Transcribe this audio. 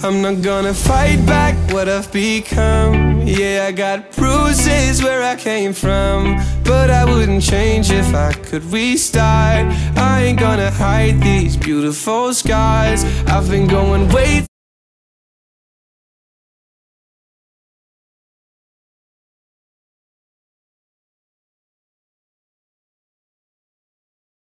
I'm not gonna fight back what I've become. Yeah, I got bruises where I came from. But I wouldn't change if I could restart. I ain't gonna hide these beautiful scars. I've been going